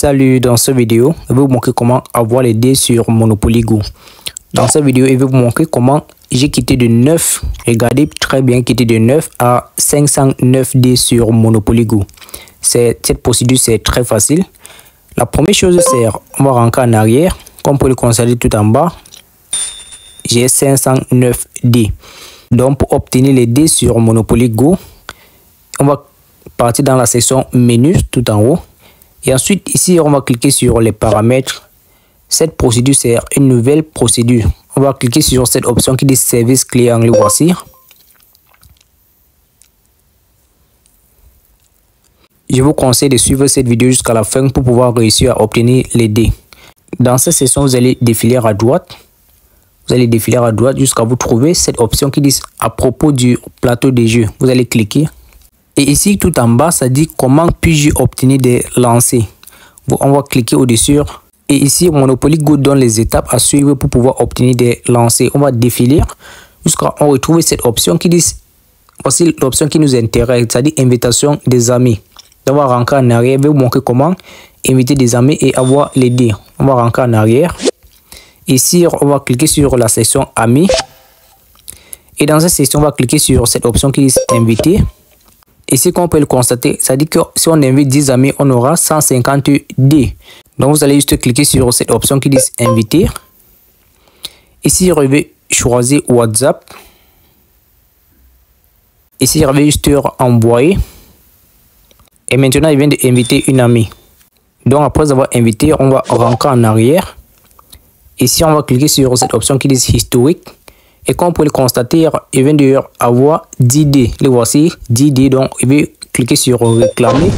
Salut, dans cette vidéo, je vais vous montrer comment avoir les dés sur Monopoly Go. Dans cette vidéo, je vais vous montrer comment j'ai quitté de 9, regardez très bien, quitté de 9 à 509 dés sur Monopoly Go. Cette procédure, c'est très facile. La première chose, c'est on va rentrer en arrière. Comme vous pouvez le constater tout en bas, j'ai 509 dés. Donc, pour obtenir les dés sur Monopoly Go, on va partir dans la section menu tout en haut. Et ensuite, ici, on va cliquer sur les paramètres. Cette procédure, c'est une nouvelle procédure. On va cliquer sur cette option qui dit service client. Le voici. Je vous conseille de suivre cette vidéo jusqu'à la fin pour pouvoir réussir à obtenir les dés. Dans cette section, vous allez défiler à droite. Vous allez défiler à droite jusqu'à vous trouver cette option qui dit à propos du plateau des jeux. Vous allez cliquer et ici, tout en bas, ça dit comment puis-je obtenir des lancers. On va cliquer au-dessus. Et ici, Monopoly Go donne les étapes à suivre pour pouvoir obtenir des lancers. On va défiler jusqu'à on retrouve cette option qui dit, voici l'option qui nous intéresse, c'est-à-dire invitation des amis. On va rentrer en arrière, vous montrer comment inviter des amis et avoir les dés. On va rentrer en arrière. Ici, on va cliquer sur la section amis. Et dans cette section, on va cliquer sur cette option qui dit inviter. Ici, comme on peut le constater, ça dit que si on invite 10 amis, on aura 150 D. Donc, vous allez juste cliquer sur cette option qui dit inviter. Ici, je vais choisir WhatsApp. Ici, je vais juste envoyer. Et maintenant, il vient d'inviter une amie. Donc, après avoir invité, on va rentrer en arrière. Ici, on va cliquer sur cette option qui dit historique. Et comme vous pouvez le constater, il vient d'ailleurs avoir 10 dés. Les voici, 10 dés. Donc, il va cliquer sur réclamer.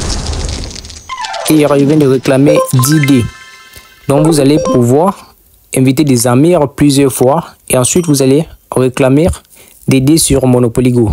Et il vient de réclamer 10 dés. Donc, vous allez pouvoir inviter des amis plusieurs fois. Et ensuite, vous allez réclamer des dés sur Monopoly Go.